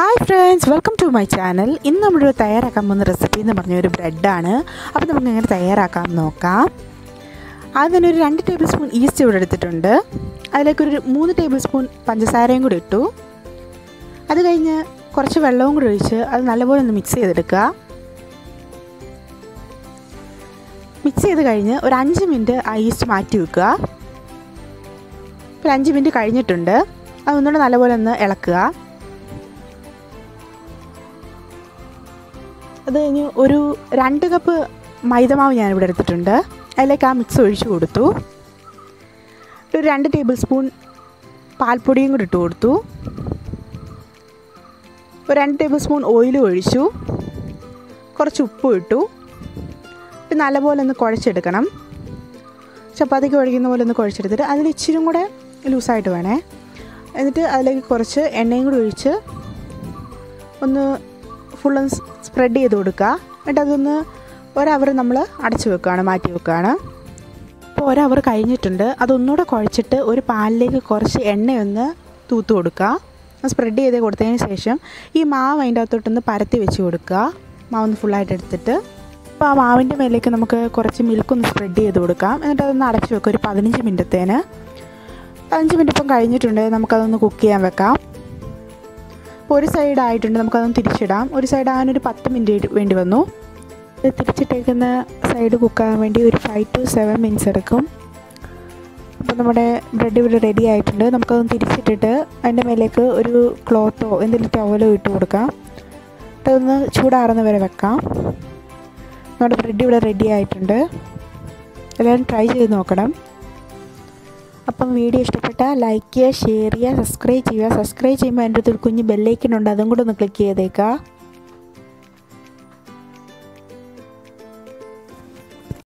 Hi friends welcome to my channel ഇന്ന് നമ്മൾ തയ്യാറാക്കാൻ പോകുന്ന റെസിപ്പി എന്ന് പറഞ്ഞ ഒരു ബ്രെഡാണ് അപ്പോൾ നമുക്ക് എങ്ങനെ തയ്യാറാക്കാം നോക്കാം. അതിനൊരു രണ്ട് ടേബിൾ സ്പൂൺ ഈസ്റ്റ് ഇവിടെ എടുത്തിട്ടുണ്ട്. അതിലേക്കൊരു മൂന്ന് ടേബിൾ സ്പൂൺ പഞ്ചസാരയും കൂടി ഇട്ടു. അത് കഴിഞ്ഞ് കുറച്ച് വെള്ളവും കൂടി ഒഴിച്ച് അത് നല്ലപോലെ ഒന്ന് മിക്സ് ചെയ്തെടുക്കുക. മിക്സ് ചെയ്ത് കഴിഞ്ഞ് ഒരു അഞ്ച് മിനിറ്റ് ആ ഈസ്റ്റ് മാറ്റി വെക്കുക. ഒരു അഞ്ച് മിനിറ്റ് കഴിഞ്ഞിട്ടുണ്ട്. അത് ഒന്നുകൂടെ നല്ലപോലെ ഒന്ന് ഇളക്കുക. അത് കഴിഞ്ഞ് ഒരു രണ്ട് കപ്പ് മൈദമാവ് ഞാനിവിടെ എടുത്തിട്ടുണ്ട്. അതിലേക്ക് ആ മിക്സ് ഒഴിച്ചു കൊടുത്തു. ഒരു രണ്ട് ടേബിൾ സ്പൂൺ പാൽപ്പൊടിയും കൂടി ഇട്ട് കൊടുത്തു. ഒരു രണ്ട് ടേബിൾ സ്പൂൺ ഓയിലും ഒഴിച്ചു. കുറച്ച് ഉപ്പും ഇട്ടു. ഇത് നല്ലപോലെ ഒന്ന് കുഴച്ചെടുക്കണം. ചപ്പാത്തിക്ക് കുഴക്കുന്ന പോലെ ഒന്ന് കുഴച്ചെടുത്തിട്ട് അതിൽ ഇച്ചിരി കൂടെ ലൂസായിട്ട് വേണേ. എന്നിട്ട് അതിലേക്ക് കുറച്ച് എണ്ണയും കൂടി ഒഴിച്ച് ഒന്ന് ഫുള്ള് സ്പ്രെഡ് ചെയ്ത് കൊടുക്കുക. എന്നിട്ട് അതൊന്ന് ഒരവർ നമ്മൾ അടച്ചു വെക്കുകയാണ് മാറ്റി വെക്കുകയാണ്. ഇപ്പോൾ ഒരവർ കഴിഞ്ഞിട്ടുണ്ട്. അതൊന്നുകൂടെ കുഴച്ചിട്ട് ഒരു പാലിലേക്ക് കുറച്ച് എണ്ണയൊന്ന് തൂത്ത് കൊടുക്കുക. സ്പ്രെഡ് ചെയ്ത് കൊടുത്തതിന് ശേഷം ഈ മാവ് അതിന്റെ അകത്തോട്ടൊന്ന് പരത്തി വെച്ച് കൊടുക്കുക. മാവൊന്ന് ഫുള്ളായിട്ട് എടുത്തിട്ട്. അപ്പോൾ ആ മാവിന്റെ മേലേക്ക് നമുക്ക് കുറച്ച് മിൽക്കൊന്ന് സ്പ്രെഡ് ചെയ്ത് കൊടുക്കാം. എന്നിട്ട് അതൊന്ന് അടച്ചു വെക്കുക ഒരു പതിനഞ്ച് മിനിറ്റത്തേന്. പതിനഞ്ച് മിനിറ്റ് ഇപ്പം കഴിഞ്ഞിട്ടുണ്ട്. നമുക്കതൊന്ന് കുക്ക് ചെയ്യാൻ വെക്കാം. ഒരു സൈഡ് ആയിട്ടുണ്ട് നമുക്കതൊന്ന് തിരിച്ചിടാം. ഒരു സൈഡ് ആകാനൊരു പത്ത് മിനിറ്റ് വേണ്ടി വന്നു. ഇത് തിരിച്ചിട്ടേക്കുന്ന സൈഡ് കുക്കാകാൻ വേണ്ടി ഒരു ഫൈവ് ടു സെവൻ മിനിറ്റ്സ് എടുക്കും. അപ്പോൾ നമ്മുടെ ബ്രെഡ് ഇവിടെ റെഡി ആയിട്ടുണ്ട്. നമുക്കതൊന്ന് തിരിച്ചിട്ടിട്ട് അതിന്റെ മേലേക്ക് ഒരു ക്ലോത്തോ എന്തെങ്കിലും ടവലോ ഇട്ട് കൊടുക്കാം. അതൊന്ന് ചൂടാറുന്ന വരെ വെക്കാം. നമ്മുടെ ബ്രെഡ് ഇവിടെ റെഡി ആയിട്ടുണ്ട്. എല്ലാവരും ട്രൈ ചെയ്ത് നോക്കണം. അപ്പം വീഡിയോ ഇഷ്ടപ്പെട്ടാൽ ലൈക്ക് ചെയ്യുക ഷെയർ ചെയ്യുക സബ്സ്ക്രൈബ് ചെയ്യുക. സബ്സ്ക്രൈബ് ചെയ്യുമ്പോൾ എന്റെ അടുത്തൊരു കുഞ്ഞ് ബെല്ലൈക്കൺ ഉണ്ട്. അതും കൂടെ ഒന്ന് ക്ലിക്ക് ചെയ്തേക്കാം.